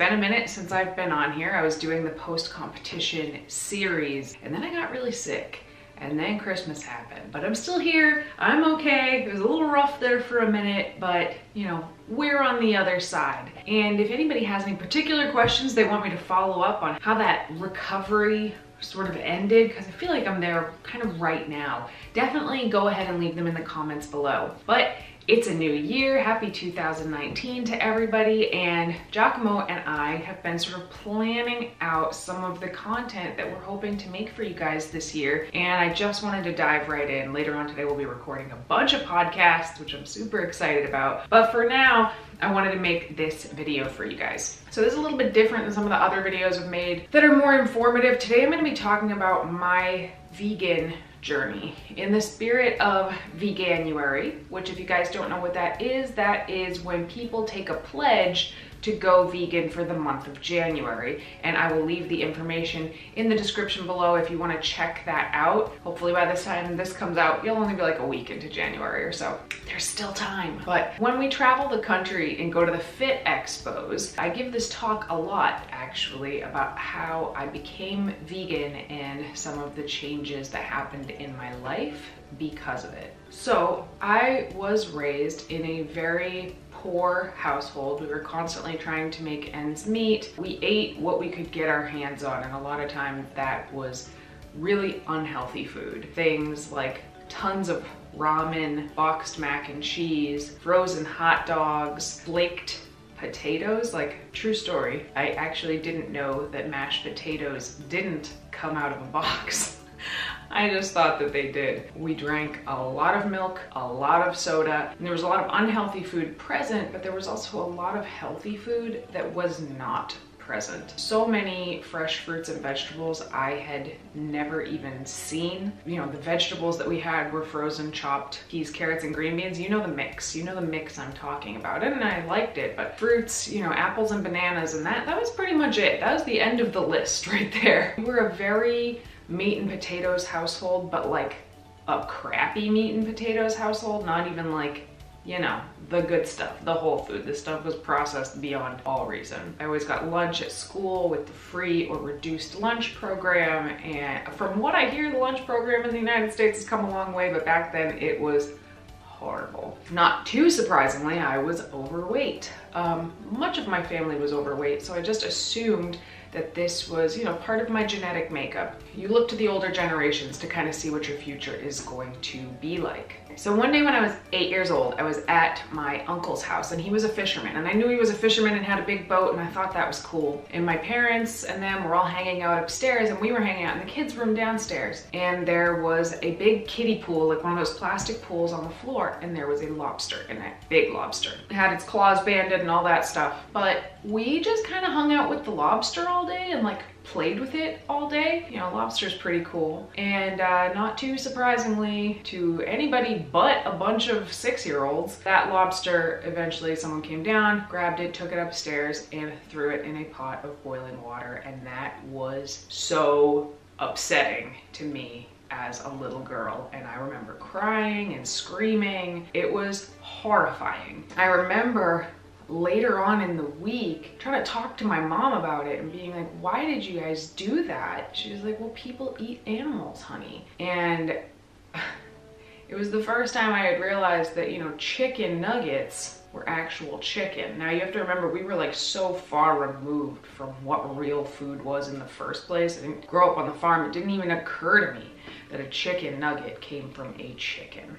been a minute since I've been on here. I was doing the post-competition series and then I got really sick and then Christmas happened. But I'm still here, I'm okay. It was a little rough there for a minute, but you know, we're on the other side. And if anybody has any particular questions they want me to follow up on how that recovery sort of ended because I feel like I'm there kind of right now. Definitely go ahead and leave them in the comments below. But it's a new year. Happy 2019 to everybody. And Giacomo and I have been sort of planning out some of the content that we're hoping to make for you guys this year. And I just wanted to dive right in. Later on today, we'll be recording a bunch of podcasts, which I'm super excited about. But for now, I wanted to make this video for you guys. So this is a little bit different than some of the other videos I've made that are more informative. Today I'm gonna to be talking about my vegan journey. In the spirit of Veganuary, which if you guys don't know what that is, that is when people take a pledge to go vegan for the month of January. And I will leave the information in the description below if you wanna check that out. Hopefully by this time this comes out, you'll only be like a week into January or so. There's still time. But when we travel the country and go to the fit expos, I give this talk a lot actually about how I became vegan and some of the changes that happened in my life because of it. So I was raised in a very poor household. We were constantly trying to make ends meet. We ate what we could get our hands on, and a lot of times that was really unhealthy food. Things like tons of ramen, boxed mac and cheese, frozen hot dogs, flaked potatoes. Like, true story, I actually didn't know that mashed potatoes didn't come out of a box. I just thought that they did. We drank a lot of milk, a lot of soda, and there was a lot of unhealthy food present, but there was also a lot of healthy food that was not present. So many fresh fruits and vegetables I had never even seen. You know, the vegetables that we had were frozen, chopped peas, carrots, and green beans. You know the mix. You know the mix I'm talking about. And I liked it, but fruits, you know, apples and bananas and that, that was pretty much it. That was the end of the list right there. We were a very meat and potatoes household, but like a crappy meat and potatoes household, not even like, you know, the good stuff, the whole food. This stuff was processed beyond all reason. I always got lunch at school with the free or reduced lunch program. And from what I hear, the lunch program in the United States has come a long way, but back then it was horrible. Not too surprisingly, I was overweight. Um, much of my family was overweight, so I just assumed that this was, you know, part of my genetic makeup. You look to the older generations to kind of see what your future is going to be like. So one day when I was eight years old, I was at my uncle's house and he was a fisherman and I knew he was a fisherman and had a big boat and I thought that was cool. And my parents and them were all hanging out upstairs and we were hanging out in the kids room downstairs. And there was a big kiddie pool, like one of those plastic pools on the floor and there was a lobster in it, big lobster. It had its claws banded and all that stuff. But we just kind of hung out with the lobster all day and like played with it all day. You know, lobster's pretty cool. And uh, not too surprisingly to anybody but a bunch of six-year-olds, that lobster, eventually someone came down, grabbed it, took it upstairs, and threw it in a pot of boiling water. And that was so upsetting to me as a little girl and I remember crying and screaming. It was horrifying. I remember later on in the week trying to talk to my mom about it and being like, why did you guys do that? She was like, well, people eat animals, honey. And it was the first time I had realized that, you know, chicken nuggets were actual chicken. Now you have to remember we were like so far removed from what real food was in the first place. I didn't grow up on the farm. It didn't even occur to me that a chicken nugget came from a chicken.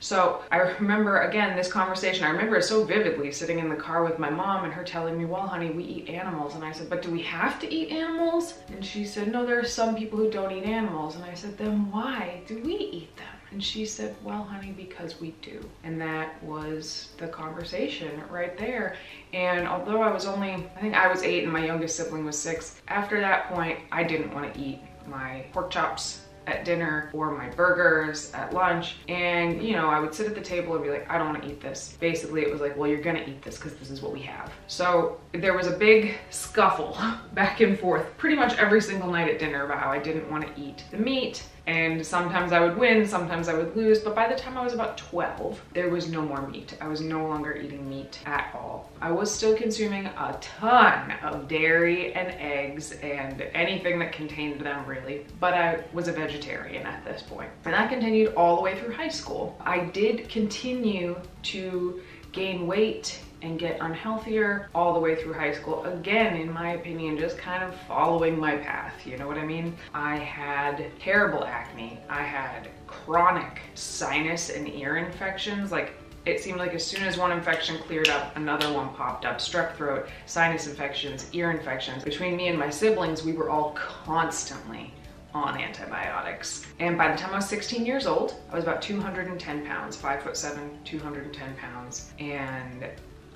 So I remember, again, this conversation, I remember it so vividly sitting in the car with my mom and her telling me, well, honey, we eat animals. And I said, but do we have to eat animals? And she said, no, there are some people who don't eat animals. And I said, then why do we eat them? And she said, well, honey, because we do. And that was the conversation right there. And although I was only, I think I was eight and my youngest sibling was six, after that point, I didn't want to eat my pork chops at dinner or my burgers at lunch. And, you know, I would sit at the table and be like, I don't want to eat this. Basically, it was like, well, you're to eat this because this is what we have. So there was a big scuffle back and forth pretty much every single night at dinner about how I didn't want to eat the meat And sometimes I would win, sometimes I would lose, but by the time I was about 12, there was no more meat. I was no longer eating meat at all. I was still consuming a ton of dairy and eggs and anything that contained them really, but I was a vegetarian at this point. And that continued all the way through high school. I did continue to gain weight and get unhealthier all the way through high school. Again, in my opinion, just kind of following my path, you know what I mean? I had terrible acne. I had chronic sinus and ear infections. Like it seemed like as soon as one infection cleared up, another one popped up. Strep throat, sinus infections, ear infections. Between me and my siblings, we were all constantly on antibiotics. And by the time I was 16 years old, I was about 210 pounds, five foot seven, 210 pounds. And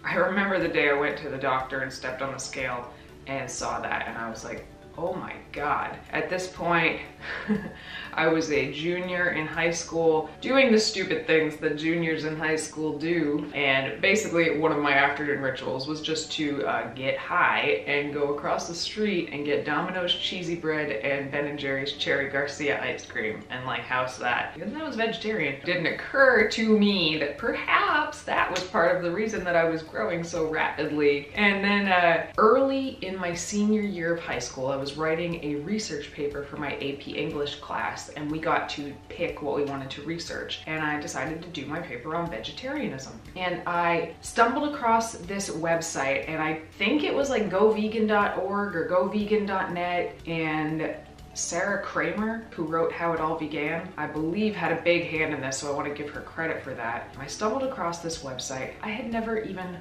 I remember the day I went to the doctor and stepped on the scale and saw that and I was like, oh my God. At this point, I was a junior in high school doing the stupid things that juniors in high school do. And basically one of my afternoon rituals was just to uh, get high and go across the street and get Domino's cheesy bread and Ben & Jerry's Cherry Garcia ice cream and like house that. Because I was vegetarian. It didn't occur to me that perhaps that was part of the reason that I was growing so rapidly. And then uh, early in my senior year of high school, I was writing a research paper for my AP English class and we got to pick what we wanted to research. And I decided to do my paper on vegetarianism. And I stumbled across this website and I think it was like govegan.org or govegan.net and Sarah Kramer, who wrote How It All Vegan, I believe had a big hand in this, so I want to give her credit for that. I stumbled across this website. I had never even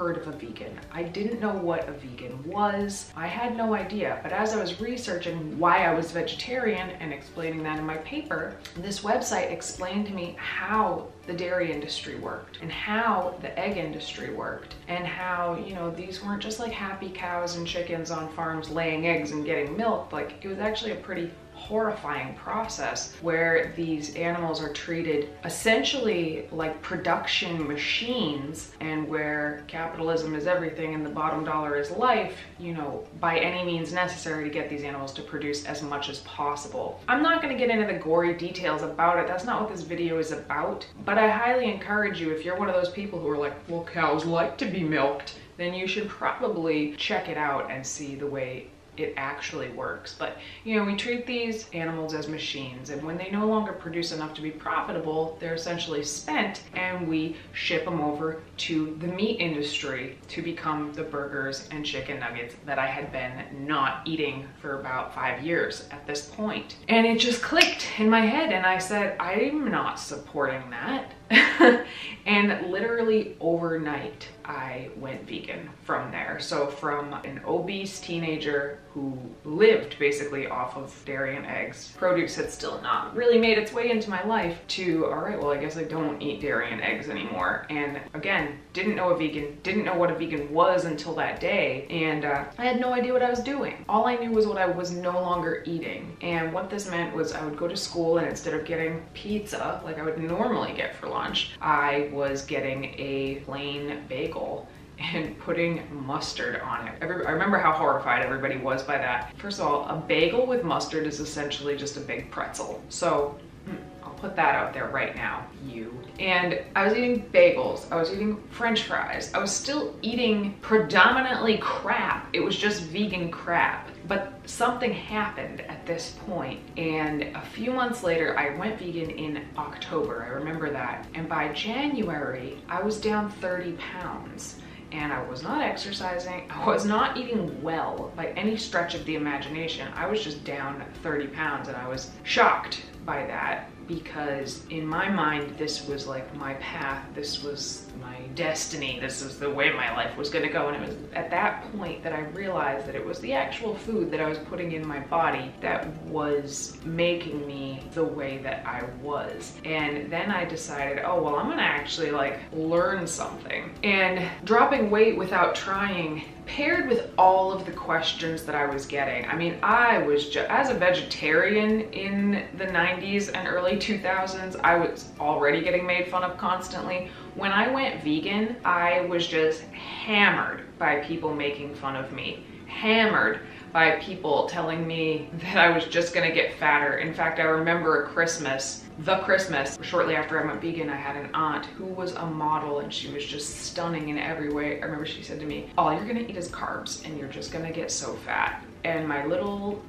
heard of a vegan. I didn't know what a vegan was. I had no idea, but as I was researching why I was vegetarian and explaining that in my paper, this website explained to me how the dairy industry worked and how the egg industry worked and how, you know, these weren't just like happy cows and chickens on farms laying eggs and getting milk. Like it was actually a pretty horrifying process where these animals are treated essentially like production machines and where capitalism is everything and the bottom dollar is life, you know, by any means necessary to get these animals to produce as much as possible. I'm not gonna get into the gory details about it. That's not what this video is about, but I highly encourage you if you're one of those people who are like, well, cows like to be milked, then you should probably check it out and see the way it actually works. But you know, we treat these animals as machines and when they no longer produce enough to be profitable, they're essentially spent and we ship them over to the meat industry to become the burgers and chicken nuggets that I had been not eating for about five years at this point. And it just clicked in my head and I said, I'm not supporting that. and literally overnight, I went vegan from there. So from an obese teenager who lived basically off of dairy and eggs, produce had still not really made its way into my life to, all right, well, I guess I don't eat dairy and eggs anymore. And again, didn't know a vegan, didn't know what a vegan was until that day. And uh, I had no idea what I was doing. All I knew was what I was no longer eating. And what this meant was I would go to school and instead of getting pizza like I would normally get for lunch, lunch, I was getting a plain bagel and putting mustard on it. Every, I remember how horrified everybody was by that. First of all, a bagel with mustard is essentially just a big pretzel. So hmm, I'll put that out there right now, you. And I was eating bagels, I was eating french fries, I was still eating predominantly crap. It was just vegan crap. But something happened at this point and a few months later I went vegan in October, I remember that. And by January, I was down 30 pounds and I was not exercising. I was not eating well by any stretch of the imagination. I was just down 30 pounds and I was shocked by that because in my mind this was like my path this was my destiny this is the way my life was going to go. And it was at that point that i realized that it was the actual food that i was putting in my body that was making me the way that i was. And then i decided oh well i'm going to actually like learn something. And dropping weight without trying paired with all of the questions that I was getting. I mean, I was just, as a vegetarian in the 90s and early 2000s, I was already getting made fun of constantly. When I went vegan, I was just hammered by people making fun of me. Hammered by people telling me that I was just gonna get fatter. In fact, I remember a Christmas, the Christmas, shortly after I went vegan, I had an aunt who was a model and she was just stunning in every way. I remember she said to me, all you're gonna eat is carbs and you're just gonna get so fat. And my little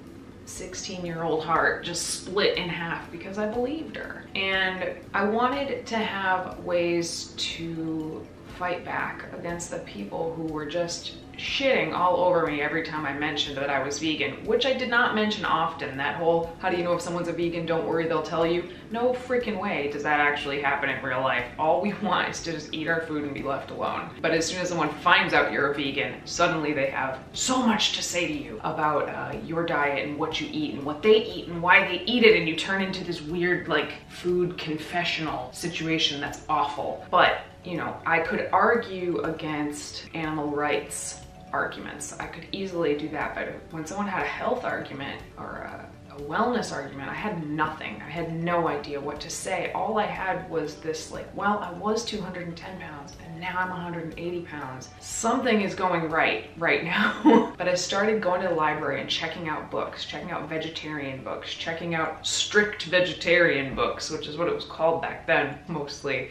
16 year old heart just split in half because I believed her. And I wanted to have ways to fight back against the people who were just shitting all over me every time I mentioned that I was vegan, which I did not mention often. That whole, how do you know if someone's a vegan? Don't worry, they'll tell you. No freaking way does that actually happen in real life. All we want is to just eat our food and be left alone. But as soon as someone finds out you're a vegan, suddenly they have so much to say to you about uh, your diet and what you eat and what they eat and why they eat it. And you turn into this weird, like, food confessional situation that's awful. But you know, I could argue against animal rights arguments. I could easily do that, but when someone had a health argument or a, a, wellness argument, I had nothing. I had no idea what to say. All I had was this like, well, I was 210 pounds and now I'm 180 pounds. Something is going right right now. but I started going to the library and checking out books, checking out vegetarian books, checking out strict vegetarian books, which is what it was called back then mostly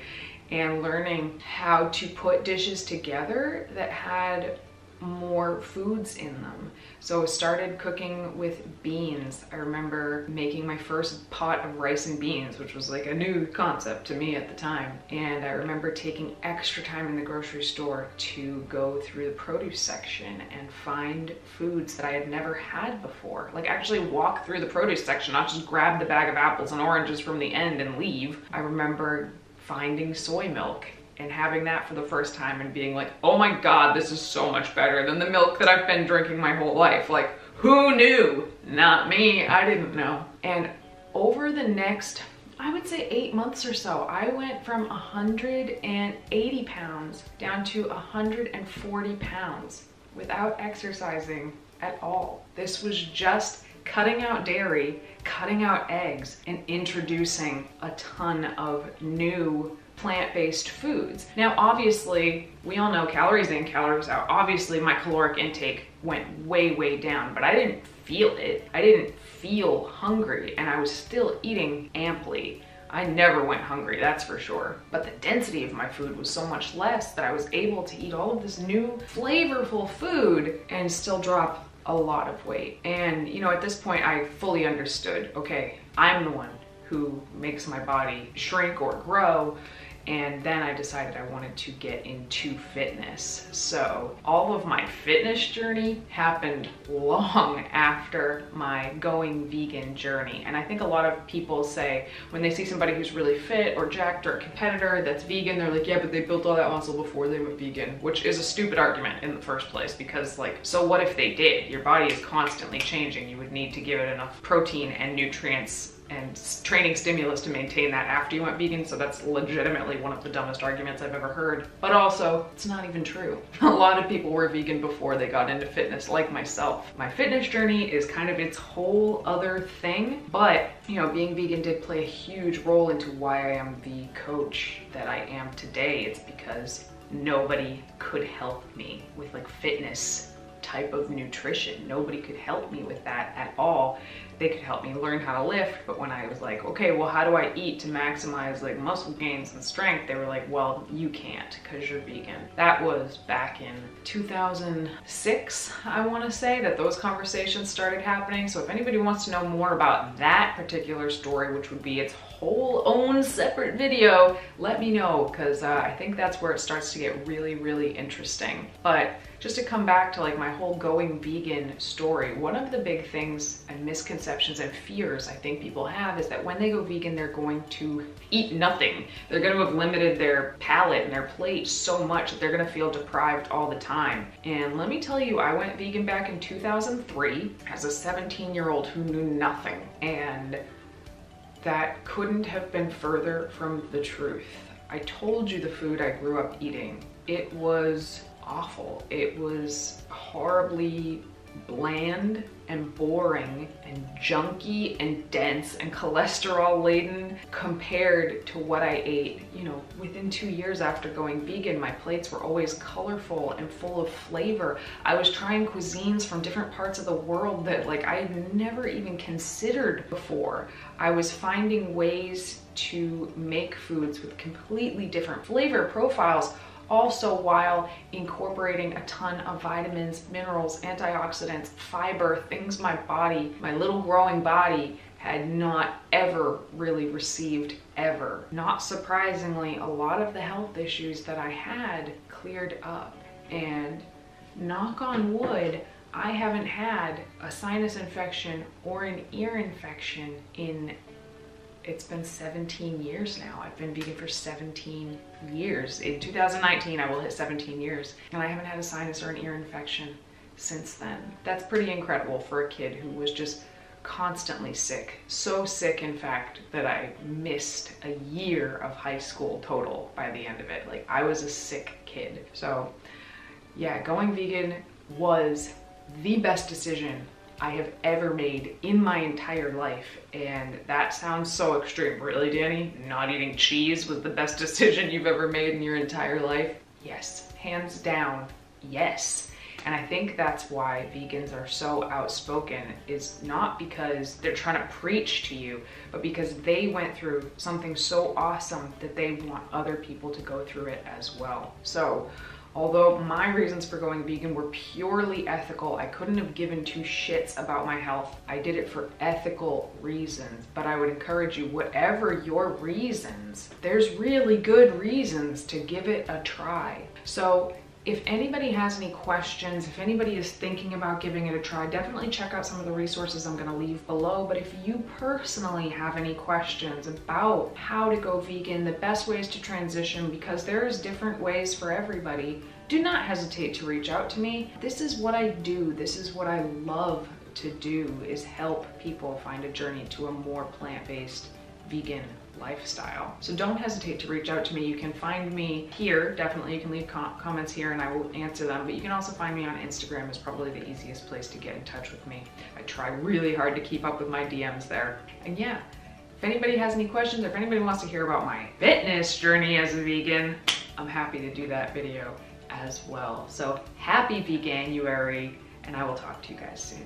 and learning how to put dishes together that had more foods in them. So I started cooking with beans. I remember making my first pot of rice and beans, which was like a new concept to me at the time. And I remember taking extra time in the grocery store to go through the produce section and find foods that I had never had before. Like actually walk through the produce section, not just grab the bag of apples and oranges from the end and leave. I remember finding soy milk and having that for the first time and being like, oh my God, this is so much better than the milk that I've been drinking my whole life. Like, who knew? Not me, I didn't know. And over the next, I would say eight months or so, I went from 180 pounds down to 140 pounds without exercising at all. This was just cutting out dairy, cutting out eggs, and introducing a ton of new plant-based foods. Now, obviously, we all know calories in, calories out. Obviously, my caloric intake went way, way down, but I didn't feel it. I didn't feel hungry, and I was still eating amply. I never went hungry, that's for sure. But the density of my food was so much less that I was able to eat all of this new flavorful food and still drop a lot of weight. And you know, at this point I fully understood, okay, I'm the one who makes my body shrink or grow and then I decided I wanted to get into fitness. So all of my fitness journey happened long after my going vegan journey. And I think a lot of people say when they see somebody who's really fit or jacked or a competitor that's vegan, they're like, yeah, but they built all that muscle before they went vegan, which is a stupid argument in the first place because like, so what if they did? Your body is constantly changing. You would need to give it enough protein and nutrients and training stimulus to maintain that after you went vegan. So that's legitimately one of the dumbest arguments I've ever heard. But also, it's not even true. A lot of people were vegan before they got into fitness, like myself. My fitness journey is kind of its whole other thing, but you know, being vegan did play a huge role into why I am the coach that I am today. It's because nobody could help me with like fitness type of nutrition. Nobody could help me with that at all they could help me learn how to lift. But when I was like, okay, well, how do I eat to maximize like muscle gains and strength? They were like, well, you can't because you're vegan. That was back in 2006, I want to say that those conversations started happening. So if anybody wants to know more about that particular story, which would be its whole own separate video, let me know because uh, I think that's where it starts to get really, really interesting. But just to come back to like my whole going vegan story, one of the big things and misconceptions and fears I think people have is that when they go vegan, they're going to eat nothing. They're going to have limited their palate and their plate so much that they're going to feel deprived all the time. And let me tell you, I went vegan back in 2003 as a 17 year old who knew nothing. And that couldn't have been further from the truth. I told you the food I grew up eating. It was awful. It was horribly bland and boring and junky and dense and cholesterol laden compared to what I ate. You know, within two years after going vegan, my plates were always colorful and full of flavor. I was trying cuisines from different parts of the world that like I had never even considered before. I was finding ways to make foods with completely different flavor profiles also while incorporating a ton of vitamins, minerals, antioxidants, fiber, things my body, my little growing body had not ever really received ever. Not surprisingly, a lot of the health issues that I had cleared up and knock on wood, I haven't had a sinus infection or an ear infection in it's been 17 years now. I've been vegan for 17 years. In 2019, I will hit 17 years, and I haven't had a sinus or an ear infection since then. That's pretty incredible for a kid who was just constantly sick. So sick, in fact, that I missed a year of high school total by the end of it. Like, I was a sick kid. So, yeah, going vegan was the best decision I have ever made in my entire life. And that sounds so extreme. Really, Dani? Not eating cheese was the best decision you've ever made in your entire life? Yes, hands down, yes. And I think that's why vegans are so outspoken is not because they're trying to preach to you, but because they went through something so awesome that they want other people to go through it as well. So Although my reasons for going vegan were purely ethical, I couldn't have given two shits about my health. I did it for ethical reasons, but I would encourage you, whatever your reasons, there's really good reasons to give it a try. So if anybody has any questions, if anybody is thinking about giving it a try, definitely check out some of the resources I'm gonna leave below. But if you personally have any questions about how to go vegan, the best ways to transition, because there's different ways for everybody, do not hesitate to reach out to me. This is what I do. This is what I love to do is help people find a journey to a more plant-based vegan lifestyle. So don't hesitate to reach out to me. You can find me here. Definitely you can leave com comments here and I will answer them. But you can also find me on Instagram is probably the easiest place to get in touch with me. I try really hard to keep up with my DMs there. And yeah, if anybody has any questions or if anybody wants to hear about my fitness journey as a vegan, I'm happy to do that video as well. So happy Veganuary and I will talk to you guys soon.